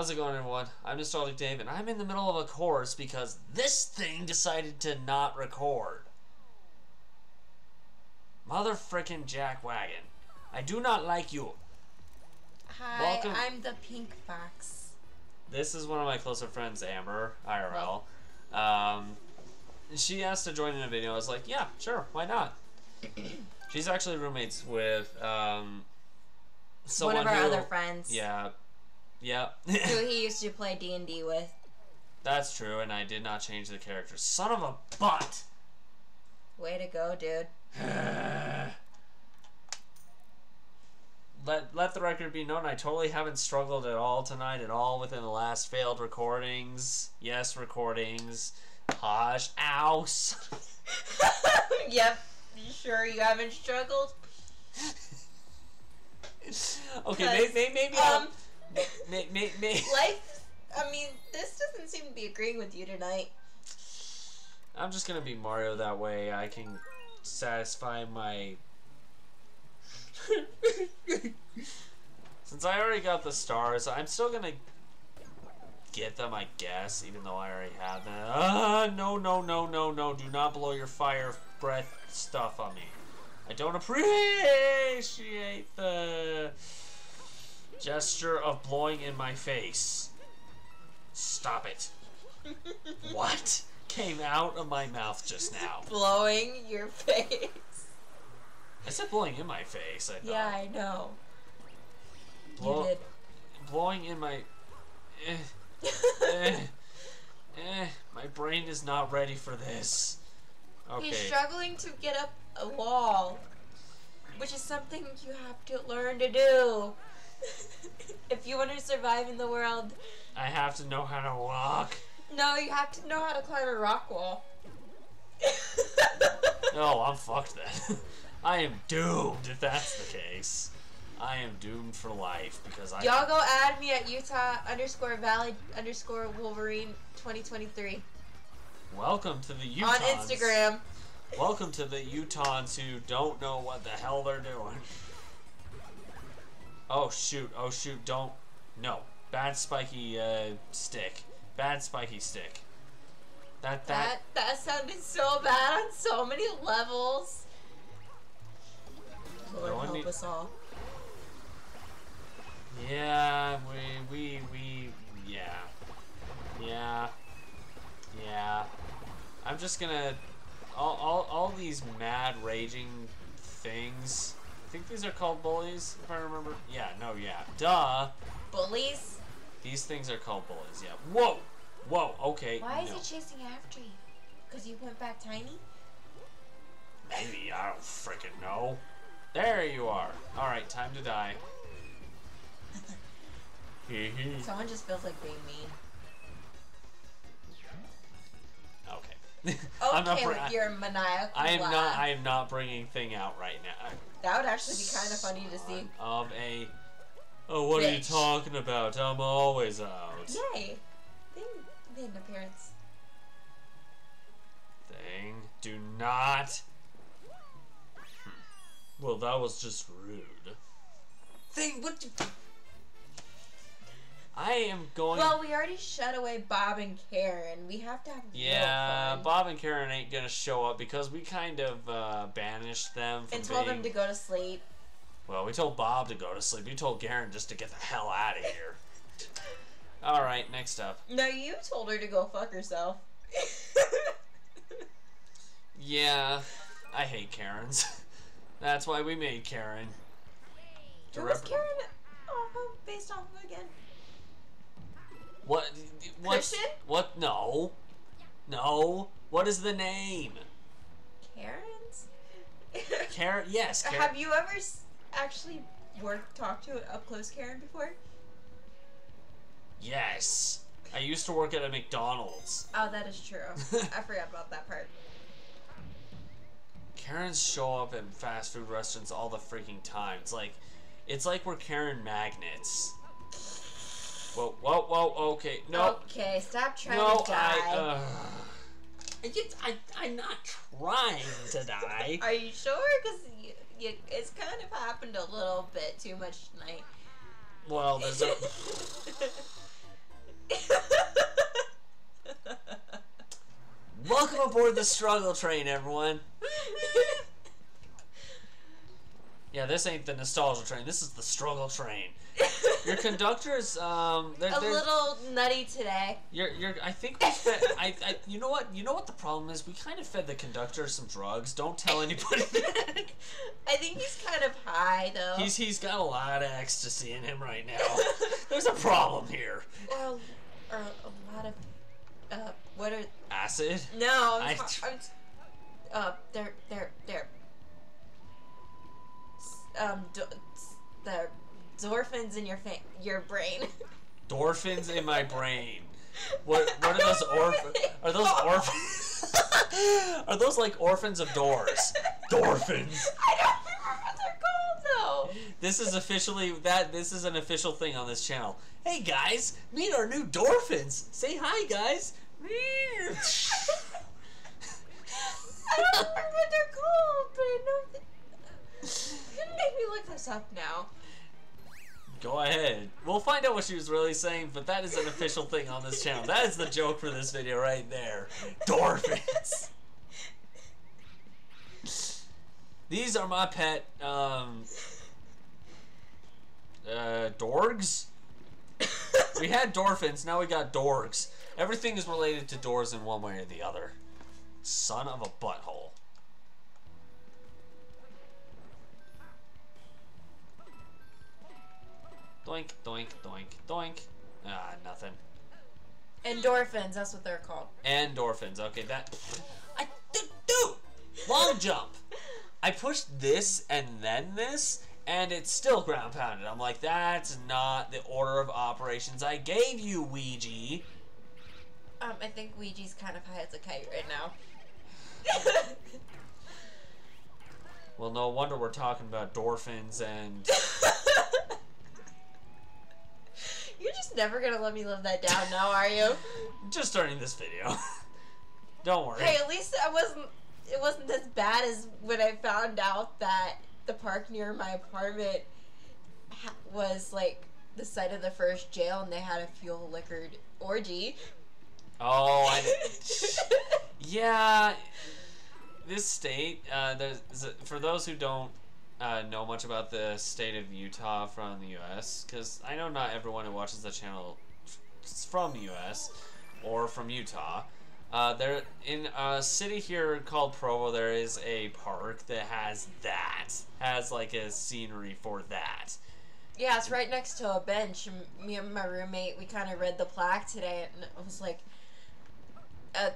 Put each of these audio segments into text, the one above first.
How's it going, everyone? I'm Nostalgic Dave, and I'm in the middle of a course because this thing decided to not record. Mother frickin' Jack Wagon. I do not like you. Hi, Welcome- I'm the pink fox. This is one of my closer friends, Amber, IRL. Um, she asked to join in a video. I was like, yeah, sure, why not? She's actually roommates with um, someone One of our who, other friends. Yeah, yeah. Who he used to play D and D with. That's true, and I did not change the character. Son of a butt! Way to go, dude. let let the record be known. I totally haven't struggled at all tonight, at all within the last failed recordings. Yes, recordings. Hush, ouse. yep. You sure you haven't struggled? okay, may, may, maybe I'll- Um, may, may, may, life. I mean, this doesn't seem to be agreeing with you tonight. I'm just gonna be Mario that way. I can satisfy my. Since I already got the stars, I'm still gonna get them, I guess, even though I already have them. Ah, no, no, no, no, no! Do not blow your fire breath stuff on me. I don't appreciate the gesture of blowing in my face. Stop it. What came out of my mouth just now? Blowing your face. I said blowing in my face. I thought. Yeah, I know. Blow- You Blowing in my. Eh, eh, eh, my brain is not ready for this. Okay. He's struggling to get up a wall, which is something you have to learn to do. If you want to survive in the world, I have to know how to walk. no, you have to know how to climb a rock wall. No, I'm fucked then. I am doomed if that's the case. I am doomed for life because I. Y'all go add me at Utah underscore Valley underscore Wolverine 2023 Welcome to the Utahns. on Instagram. Welcome to the Utahns who don't know what the hell they're doing. Oh shoot, oh shoot, don't. No. Bad spiky uh, stick. Bad spiky stick. That, that. That that sounded so bad on so many levels. Lord No help need- us all. Yeah, we, we, we, yeah. Yeah. Yeah. I'm just gonna. All, all, all these mad raging things. I think these are called bullies, if I remember. Yeah, no, yeah. Duh. Bullies? These things are called bullies, yeah. Whoa! Whoa, okay. Why is no. he chasing after you? Because you went back tiny? Maybe, I don't frickin' know. There you are. Alright, time to die. Someone just feels like being mean. I'm not br- with your maniacal I am laugh. not. I am not bringing thing out right now. That would actually be kind of funny to see. Of a. Oh, what are you talking about? I'm always out. Yay! Thing made an appearance. Thing. Do not. Hmm. Well, that was just rude. Thing. What? I am going. Well, we already shut away Bob and Karen. We have to have yeah. Bob and Karen ain't gonna show up because we kind of uh, banished them from and told being. them to go to sleep. Well, we told Bob to go to sleep. You told Karen just to get the hell out of here. All right, next up. No, you told her to go fuck herself. Yeah, I hate Karens. That's why we made Karen. Who was Karen of, based off of again? What? What's, Christian? What? No. No. What is the name? Karen's? Karen? Yes. Karen. Have you ever actually worked, talked to an up close Karen before? Yes. I used to work at a McDonald's. Oh, that is true. I forgot about that part. Karens show up in fast food restaurants all the freaking time. It's like, it's like we're Karen magnets. Whoa, whoa, whoa, okay. No. Okay, stop trying no, to die. I, uh, I just, I, I'm not trying to die. Are you sure? Because you, you, it's kind of happened a little bit too much tonight. Well, there's a... Welcome aboard the struggle train, everyone. yeah, this ain't the nostalgia train. This is the struggle train. Your conductors, um, they're, a they're, little nutty today. You're, you're. I think we fed. I, I. You know what? You know what the problem is? We kind of fed the conductor some drugs. Don't tell anybody. I think he's kind of high though. he's he's got a lot of ecstasy in him right now. There's a problem here. or, or a lot of uh, what are Acid. no? I I'm, I'm, uh, they're they're they're um do, the endorphins in your fa- your brain. Dorphins in my brain. What? What are those orphans? Are those orphans? are those like orphans of doors? Dorphins. I don't remember what they're called though. This is officially that. This is an official thing on this channel. Hey guys, meet our new Dorphins. Say hi, guys. I don't remember what they're called, but I know that. You can make me look this up now. Go ahead. We'll find out what she was really saying, but that is an official thing on this channel. That is the joke for this video right there. Dorphins. These are my pet, um, uh, dorgs? We had dorphins, now we got dorgs. Everything is related to doors in one way or the other. Son of a butthole. Doink, doink, doink, doink. Ah, nothing. Endorphins, that's what they're called. Endorphins. Okay, that. I do, do. Long jump. I pushed this and then this, and it's still ground pounded. I'm like, that's not the order of operations I gave you, Ouija. Um, I think Ouija's kind of high as a kite right now. Well, no wonder we're talking about dorphins and. You're just never gonna let me live that down now, are you? Just starting this video. Don't worry. Hey, at least I wasn't. It wasn't as bad as when I found out that the park near my apartment ha- was like the site of the first jail, and they had a fuel liquored orgy. Oh, I. Yeah, this state. Uh, there's for those who don't uh, know much about the state of Utah from the U.S. Because I know not everyone who watches the channel is from the U.S. or from Utah. Uh, there in a city here called Provo, there is a park that has that has like a scenery for that. Yeah, it's right next to a bench. Me and my roommate, we kind of read the plaque today, and it was like, uh,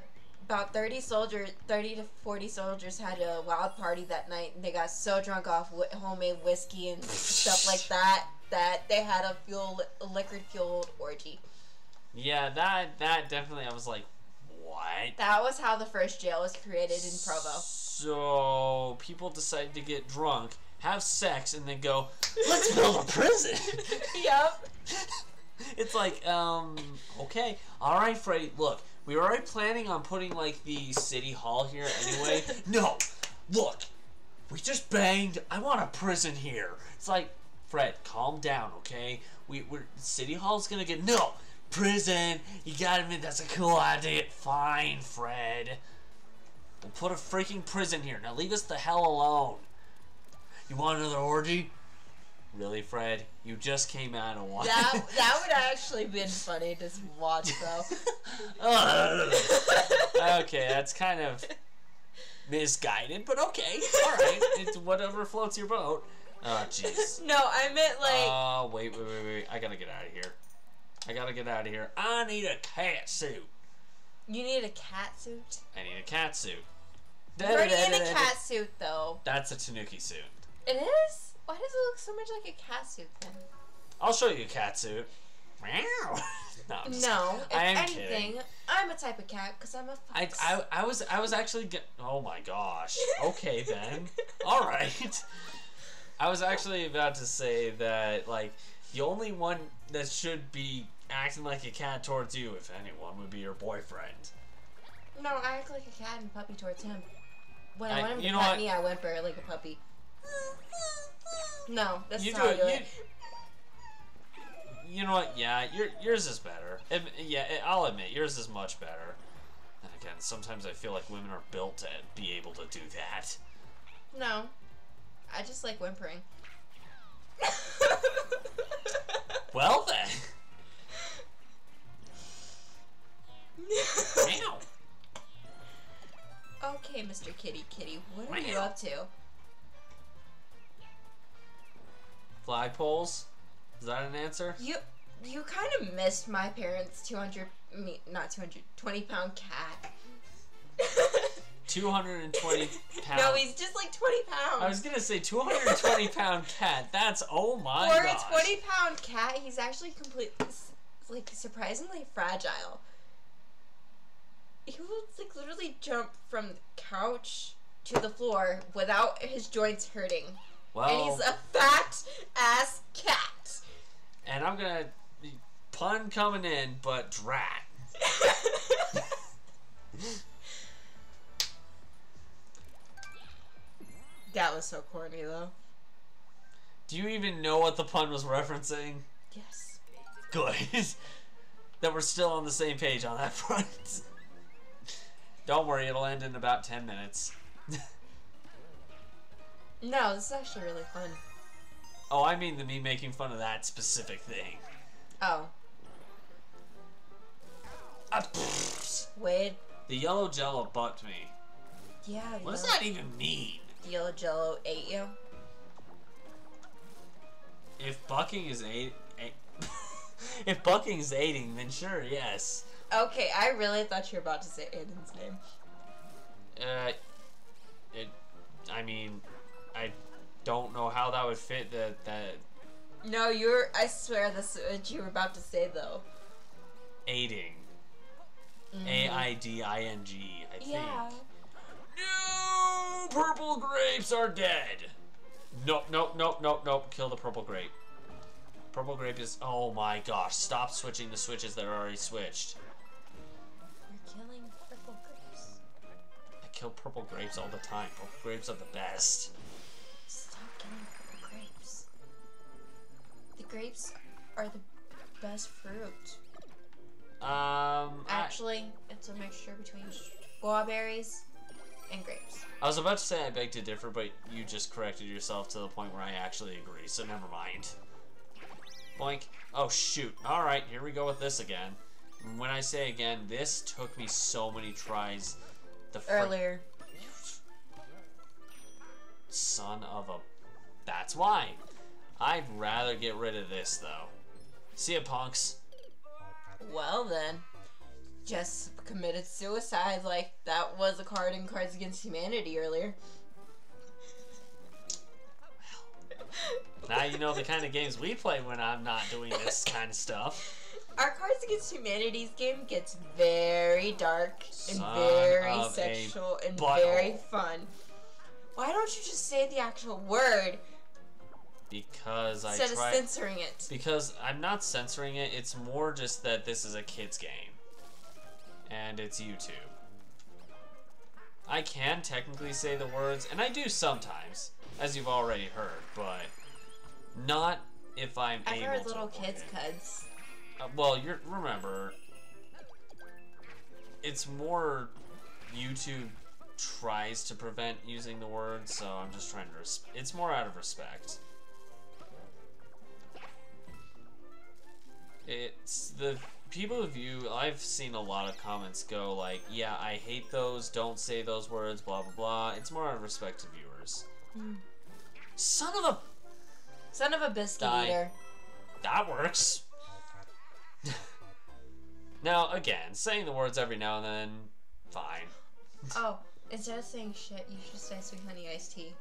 about thirty soldiers, thirty to forty soldiers had a wild party that night, and they got so drunk off homemade whiskey and stuff like that that they had a fuel, a liquid fueled orgy. Yeah, that that definitely. I was like, what? That was how the first jail was created in Provo. So people decided to get drunk, have sex, and then go, let's build a prison. yep. it's like, um, okay, all right, Freddy. Look, we were already planning on putting like the city hall here anyway. no, look, we just banged. I want a prison here. It's like, Fred, calm down, okay? We we're city hall's gonna get no prison. You gotta admit that's a cool idea. Fine, Fred. We'll put a freaking prison here. Now leave us the hell alone. You want another orgy? Really, Fred? You just came out of one. That that would actually been funny to watch though. okay, that's kind of misguided, but okay. All right, it's whatever floats your boat. Oh, jeez. no, I meant like. Oh, wait, wait, wait, wait. I gotta get out of here. I gotta get out of here. I need a cat suit. You need a cat suit? I need a cat suit. You're already in a cat suit, though. That's a Tanuki suit. It is? Why does it look so much like a cat suit then? I'll show you a cat suit. Meow. no, I'm just- No, if I am anything, kidding. I'm a type of cat because I'm a I, fox. I, I was I was actually get, oh my gosh okay then all right I was actually about to say that like the only one that should be acting like a cat towards you if anyone would be your boyfriend no, I act like a cat and puppy towards him. When I, I- want him to pet what? me, I whimper like a puppy. No, that's you not do it do you, it. you know what yeah your yours is better Adm- yeah I'll admit yours is much better And again, sometimes I feel like women are built to be able to do that. No. I just like whimpering. Well then. Meow. okay, Mr. Kitty Kitty, what are you up to? Flagpoles? Is that an answer? You you kind of missed my parents' 200 me not 200 20 pound cat. 220 pounds. no, he's just like 20 pounds. I was gonna say 220 pound cat. That's oh my For gosh. a 20 pound cat, he's actually completely like surprisingly fragile. He will like literally jump from the couch to the floor without his joints hurting. Well, and he's a fat ass cat. and I'm gonna pun coming in, but drat. that was so corny though. Do you even know what the pun was referencing? Yes. Good. that we're still on the same page on that front. Don't worry, it'll end in about 10 minutes. No, this is actually really fun. oh, I mean the me making fun of that specific thing. Oh, Ah, pfft. The yellow jello bucked me. Yeah. What does that even mean? The Yellow Jello ate you. If bucking is a- if bucking is aiding, then sure, yes. Okay, I really thought you were about to say Aiden's name. Uh, it. I mean, I don't know how that would fit. That that No, you're. I swear this is what you were about to say though. aiding. Mm-hmm. A I D I N G. I think. Yeah. No, purple grapes are dead. Nope, nope, nope, nope, nope. Kill the purple grape. Purple grape is. Oh my gosh! Stop switching the switches that are already switched. You're killing purple grapes. I kill purple grapes all the time. Purple grapes are the best. The grapes are the best fruit. Um, I, Actually, it's a mixture between strawberries and grapes. I was about to say I beg to differ, but you just corrected yourself to the point where I actually agree. So never mind. Boink. Oh shoot. All right, here we go with this again. When I say again, this took me so many tries. The Earlier. Son of a. That's why. I'd rather get rid of this though. See ya, punks. Well then, just committed suicide like that was a card in Cards Against Humanity earlier. Now you know the kind of games we play when I'm not doing this kind of stuff. Our Cards Against Humanities game gets very dark and Son very sexual and butthole. very fun. Why don't you just say the actual word Because I instead of try. censoring it? Because I'm not censoring it, it's more just that this is a kid's game. And it's YouTube. I can technically say the words, and I do sometimes, as you've already heard, but not if I'm I've able heard little kids it. cuds. Uh, well, you're remember, it's more YouTube tries to prevent using the word, so I'm just trying to. It's more out of respect. It's the people who view. I've seen a lot of comments go like, "Yeah, I hate those. Don't say those words." Blah blah blah. It's more out of respect to viewers. Hmm. Son of a Son of a biscuit Die. eater. that works. now, again, saying the words every now and then, fine. Oh, instead of saying shit, you should say sweet honey iced tea.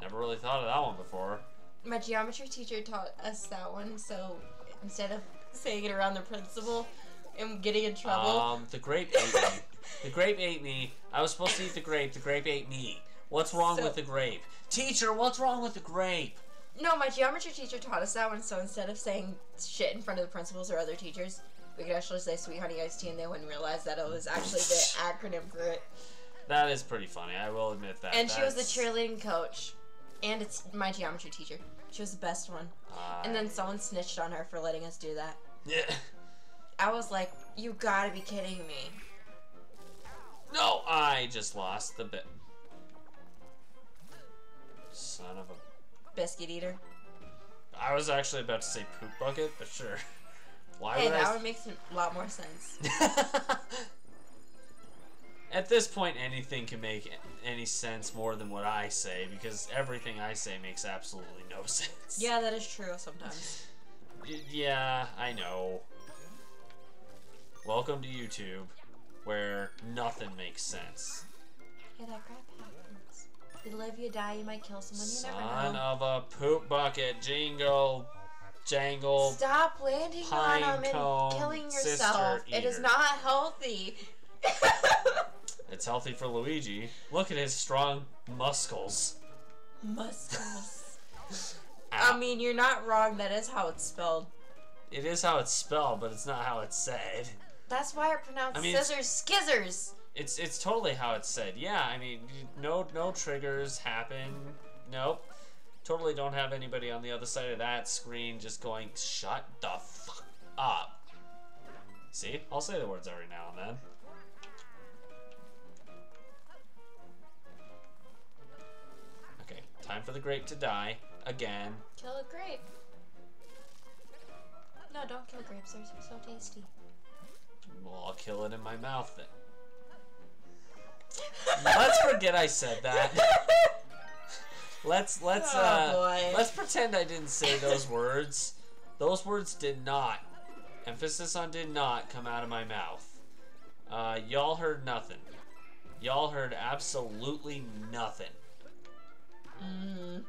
Never really thought of that one before. My geometry teacher taught us that one, so instead of saying it around the principal and getting in trouble, Um, the grape ate me. The grape ate me. I was supposed to eat the grape. The grape ate me. What's wrong So- with the grape? Teacher, what's wrong with the grape? no, my geometry teacher taught us that one. So instead of saying shit in front of the principals or other teachers, we could actually say sweet honey iced tea, and they wouldn't realize that it was actually the acronym for it. That is pretty funny. I will admit that. And she was the That's- cheerleading coach, and it's my geometry teacher. She was the best one. And then someone snitched on her for letting us do that. Yeah. I was like, you gotta be kidding me. No, I just lost the bit. Son of a. Biscuit eater. I was actually about to say poop bucket, but sure. Why Hey, would that I? would make a lot more sense. At this point, anything can make any sense more than what I say because everything I say makes absolutely no sense. Yeah, that is true sometimes. Yeah, I know. Welcome to YouTube, where nothing makes sense. Yeah, that crap happens. You live, you die, you might kill someone, you never know. Son of a poop bucket, jingle, jangle. Stop landing on them and killing yourself. It is not healthy. It's healthy for Luigi. Look at his strong muscles. Muscles. I mean, you're not wrong. That is how it's spelled. it is how it's spelled, but it's not how it's said. That's why I pronounce I mean, scissors skizzers. It's it's totally how it's said. Yeah, I mean, no no triggers happen. Nope. Totally don't have anybody on the other side of that screen just going, shut the fuck up. See? I'll say the words every now and then. Time for the grape to die. Again. Kill a grape. No, don't kill grapes. They're so tasty. Well, I'll kill it in my mouth then. Let's forget I said that. Let's let's Oh, uh let's pretend I didn't say those words. Those words did not. Emphasis on did not come out of my mouth. Uh, y'all heard nothing. Y'all heard absolutely nothing. Mm.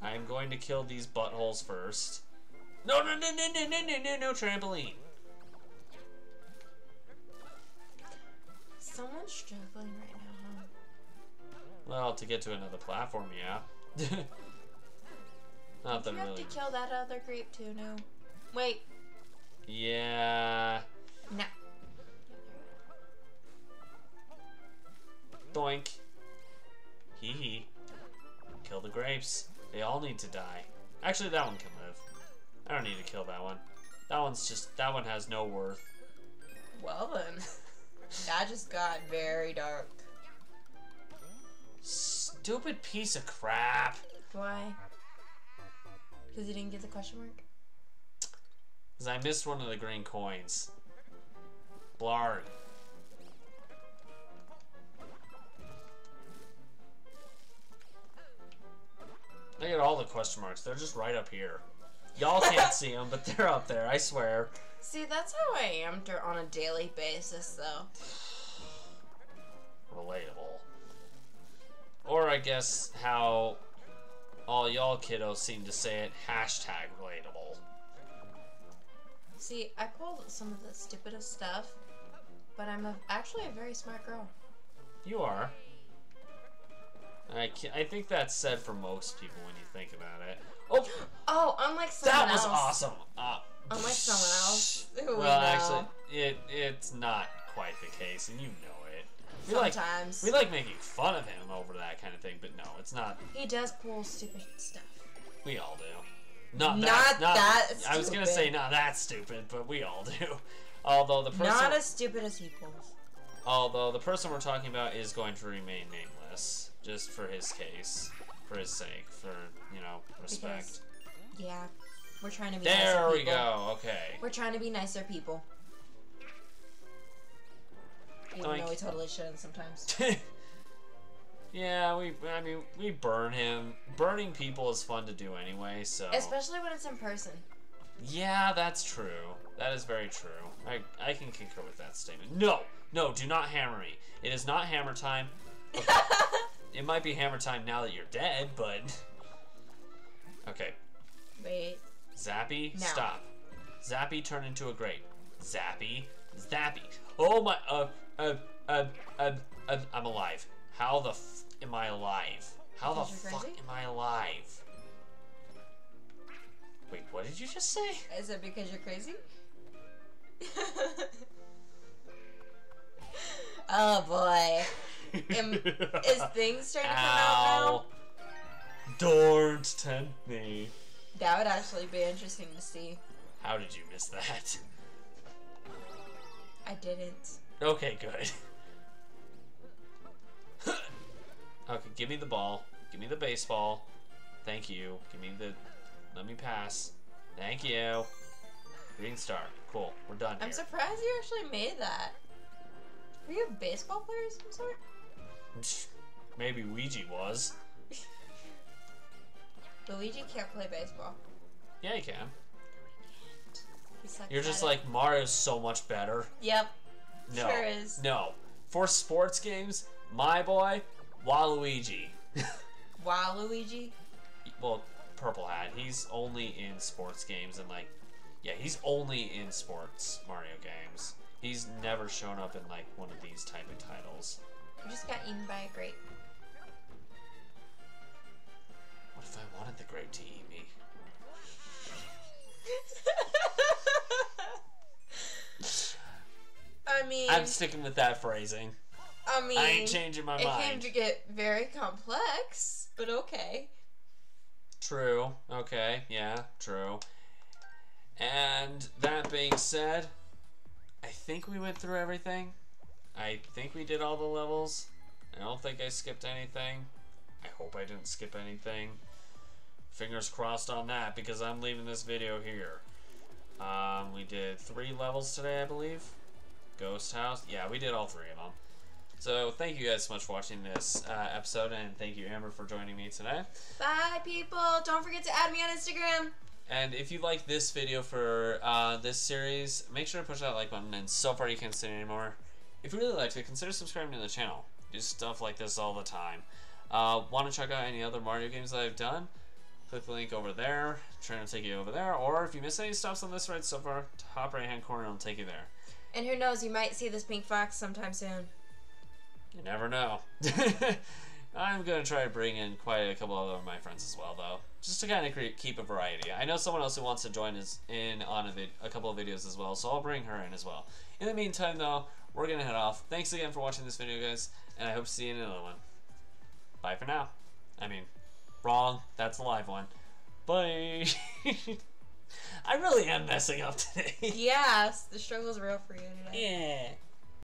I am going to kill these buttholes first. No no no no no no no no no trampoline. Someone's struggling right now, huh? Well, to get to another platform, yeah. Not that you have to kill that other grape too, no? Wait, Yeah. no. Doink. Hee hee. Kill the grapes. They all need to die. Actually, that one can live. I don't need to kill that one. That one's just. That one has no worth. Well then, that just got very dark. Stupid piece of crap. Why? Because you didn't get the question mark. Because I missed one of the green coins. Blarg. Look at all the question marks. They're just right up here. Y'all can't see them, but they're up there. I swear. See, that's how I am on a daily basis, though. Relatable. Or I guess how all y'all kiddos seem to say it. Hashtag relatable. See, I pulled some of the stupidest stuff, but I'm a, actually a very smart girl. You are. I, I think that's said for most people when you think about it. Oh, Oh, unlike someone that was else. awesome. Uh, Unlike someone else who well, know. actually, it it's not quite the case, and you know it. We like Sometimes. we like making fun of him over that kind of thing, but no, it's not. he does pull stupid stuff. We all do. Not, Not that. Not, that I was gonna say not that stupid, but we all do. Although the person, Not as stupid as he pulls. although the person we're talking about is going to remain nameless, just for his case, for his sake, for you know respect. Because, yeah, we're trying to be nicer there we people. go. Okay. We're trying to be nicer people. Even Doink. though we totally shouldn't sometimes. yeah, we. I mean, we burn him. Burning people is fun to do anyway. So. Especially when it's in person. Yeah, that's true. That is very true. I I can concur with that statement. No, no, do not hammer me. It is not hammer time. It might be hammer time now that you're dead, but. Okay, Wait. Zappy, Now. stop. Zappy, turn into a grape. Zappy, Zappy. Oh my. Uh, uh, uh, uh, uh, I'm alive. How the f am I alive? How the fuck crazy? am I alive? Wait, what did you just say? Is it because you're crazy? oh boy. Am- is things starting to come out now? Ow. Don't tempt me. That would actually be interesting to see. How did you miss that? I didn't. Okay, good. okay, give me the ball. Give me the baseball. Thank you. Give me the. Let me pass. Thank you. Green star. Cool. We're done I'm here. surprised you actually made that. Are you a baseball player of some sort? Maybe Ouija was. Luigi can't play baseball. Yeah, you can. He You're just like Mario's so much better. Yep. No. Sure is. No. For sports games, my boy, Waluigi. Waluigi. well, Purple Hat. He's only in sports games and like, yeah, he's only in sports Mario games. He's never shown up in like one of these type of titles. You just got eaten by a grape. What if I wanted the grape to eat me? I mean, I'm sticking with that phrasing. I mean, I ain't changing my mind. it came to get very complex, but okay. True. Okay. Yeah. True. And that being said, I think we went through everything. I think we did all the levels. I don't think I skipped anything. I hope I didn't skip anything. Fingers crossed on that because I'm leaving this video here. Um, we did three levels today, I believe. Ghost House. Yeah, we did all three of them. So thank you guys so much for watching this uh, episode, and thank you, Amber, for joining me today. Bye, people. Don't forget to add me on Instagram. And if you like this video for uh, this series, make sure to push that like button. And so far, you can't say anymore. If you really liked it, consider subscribing to the channel. Do stuff like this all the time. Uh, Want to check out any other Mario games that I've done? Click the link over there. Trying to take you over there. Or if you miss any stops on this right so far, top right hand corner will take you there. And who knows, you might see this pink fox sometime soon. You never know. I'm gonna try to bring in quite a couple other of my friends as well, though, just to kind of create, keep a variety. I know someone else who wants to join us in on a, a couple of videos as well, so I'll bring her in as well. In the meantime, though, we're gonna head off. Thanks again for watching this video, guys, and I hope to see you in another one. Bye for now. I mean, wrong. That's a live one. Bye. I really am messing up today. Yes, the struggle's real for you today. yeah.